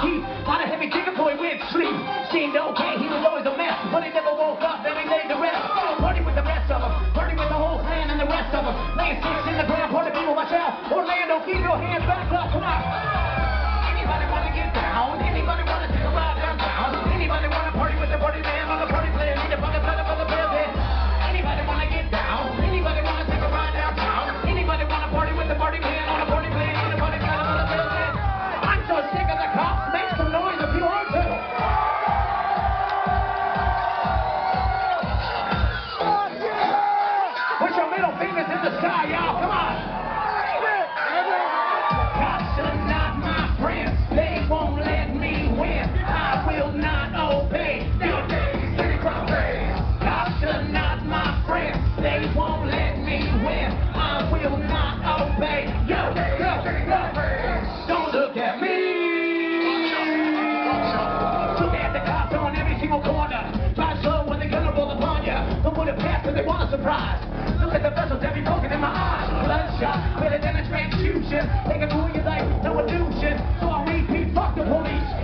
keep. Not a heavy kicker boy went sleep. Seemed okay, he was always a mess, but he never woke up, then he laid the rest. Party with the rest of them, party with the whole clan and the rest of them. Laying six in the ground, party people, with myself. Orlando, keep your hands back, up, come on. me when I will not obey. Yo, yo, yo. Don't look at me. Look at the cops on every single corner. Try to show when they're gonna roll upon ya. Don't put it past cause they want a surprise. Look at the vessels every poking in my eyes. Bloodshot, better than a transfusion. They can ruin your life, no illusion. So I repeat, fuck the police.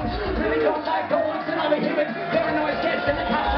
I don't like bullets and a human paranoid kids in the house.